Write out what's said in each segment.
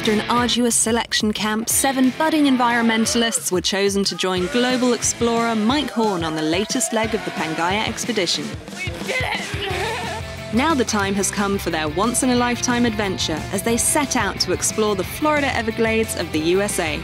After an arduous selection camp, seven budding environmentalists were chosen to join global explorer Mike Horn on the latest leg of the Pangaea expedition. We did it! now the time has come for their once in a lifetime adventure as they set out to explore the Florida Everglades of the USA.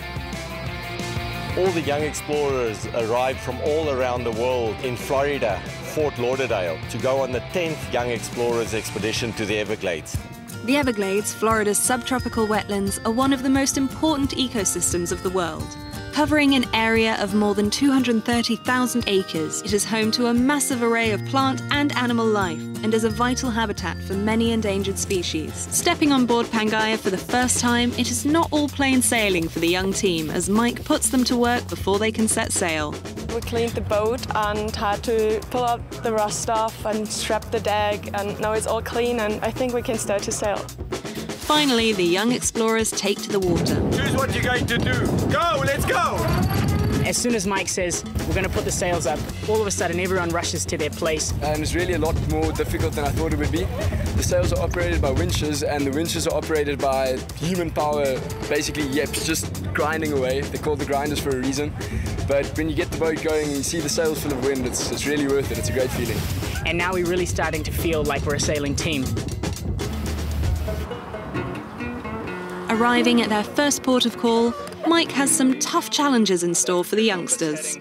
All the young explorers arrived from all around the world in Florida, Fort Lauderdale, to go on the 10th Young Explorers expedition to the Everglades. The Everglades, Florida's subtropical wetlands, are one of the most important ecosystems of the world. Covering an area of more than 230,000 acres, it is home to a massive array of plant and animal life and is a vital habitat for many endangered species. Stepping on board Pangaea for the first time, it is not all plain sailing for the young team as Mike puts them to work before they can set sail. We cleaned the boat and had to pull out the rust off and strap the deck and now it's all clean and I think we can start to sail. Finally, the young explorers take to the water. Choose what you're going to do. Go, let's go! As soon as Mike says, we're going to put the sails up, all of a sudden everyone rushes to their place. Uh, and it's really a lot more difficult than I thought it would be. The sails are operated by winches, and the winches are operated by human power, basically YEPs, just grinding away. They're called the grinders for a reason. But when you get the boat going and you see the sails full of wind, it's, it's really worth it. It's a great feeling. And now we're really starting to feel like we're a sailing team. Arriving at their first port of call, Mike has some tough challenges in store for the youngsters.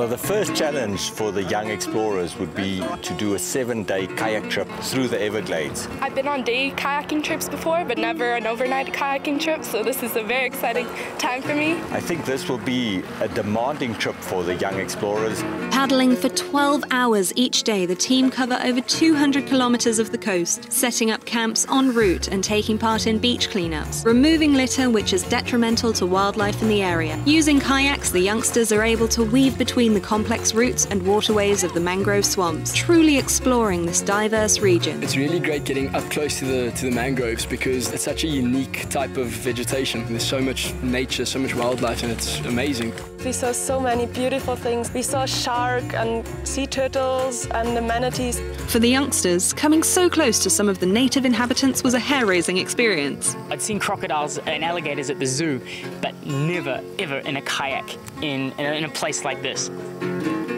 Well, the first challenge for the young explorers would be to do a seven-day kayak trip through the Everglades. I've been on day kayaking trips before, but never an overnight kayaking trip, so this is a very exciting time for me. I think this will be a demanding trip for the young explorers. Paddling for 12 hours each day, the team cover over 200 kilometers of the coast, setting up camps en route and taking part in beach cleanups, removing litter which is detrimental to wildlife in the area. Using kayaks, the youngsters are able to weave between the complex routes and waterways of the mangrove swamps, truly exploring this diverse region. It's really great getting up close to the to the mangroves because it's such a unique type of vegetation. There's so much nature, so much wildlife, and it's amazing. We saw so many beautiful things. We saw shark and sea turtles and the manatees. For the youngsters, coming so close to some of the native inhabitants was a hair-raising experience. I'd seen crocodiles and alligators at the zoo, but never, ever in a kayak in, in, a, in a place like this.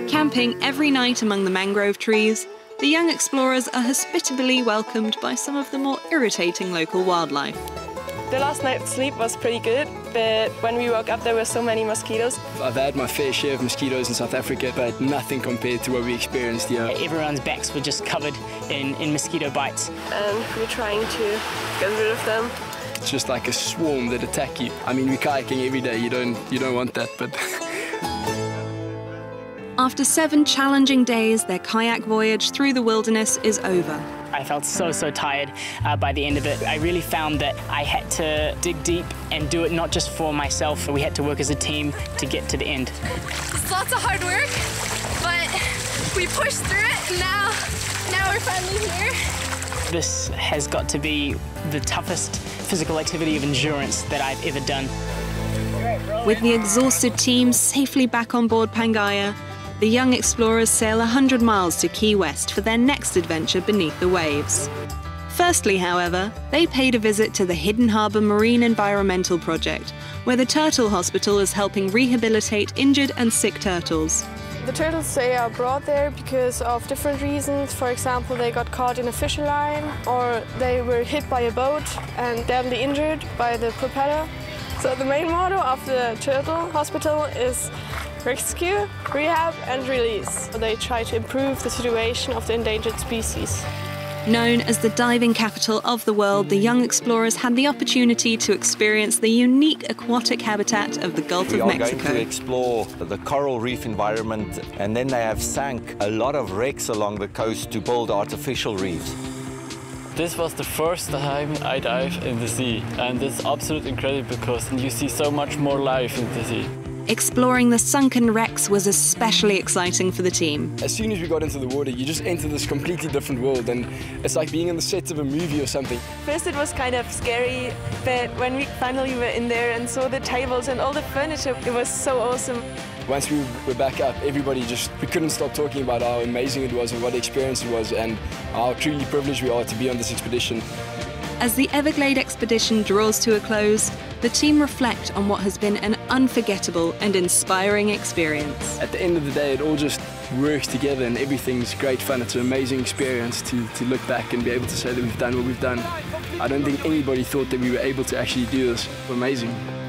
Camping every night among the mangrove trees, the young explorers are hospitably welcomed by some of the more irritating local wildlife. The last night's sleep was pretty good, but when we woke up there were so many mosquitoes. I've had my fair share of mosquitoes in South Africa, but nothing compared to what we experienced here. Everyone's backs were just covered in, in mosquito bites. And we're trying to get rid of them. It's just like a swarm that attack you. I mean, we're kayaking every day. You don't you don't want that, but. After seven challenging days, their kayak voyage through the wilderness is over. I felt so, so tired uh, by the end of it. I really found that I had to dig deep and do it not just for myself. We had to work as a team to get to the end. It's lots of hard work, but we pushed through it, and now, now we're finally here. This has got to be the toughest physical activity of endurance that I've ever done. With the exhausted team safely back on board Pangaea, the young explorers sail 100 miles to Key West for their next adventure beneath the waves. Firstly, however, they paid a visit to the Hidden Harbour Marine Environmental Project, where the Turtle Hospital is helping rehabilitate injured and sick turtles. The turtles they are brought there because of different reasons. For example, they got caught in a fishing line or they were hit by a boat and badly injured by the propeller. So the main motto of the Turtle Hospital is rescue, rehab and release. They try to improve the situation of the endangered species. Known as the diving capital of the world, the young explorers had the opportunity to experience the unique aquatic habitat of the Gulf We of are Mexico. going to explore the coral reef environment, and then they have sank a lot of wrecks along the coast to build artificial reefs. This was the first time I dive in the sea, and it's absolutely incredible because you see so much more life in the sea. Exploring the sunken wrecks was especially exciting for the team. As soon as we got into the water, you just enter this completely different world, and it's like being in the set of a movie or something. First it was kind of scary, but when we finally were in there and saw the tables and all the furniture, it was so awesome. Once we were back up, everybody just, we couldn't stop talking about how amazing it was and what the experience it was and how truly privileged we are to be on this expedition. As the Everglade expedition draws to a close, the team reflect on what has been an unforgettable and inspiring experience. At the end of the day, it all just works together and everything's great fun. It's an amazing experience to, to look back and be able to say that we've done what we've done. I don't think anybody thought that we were able to actually do this. Amazing.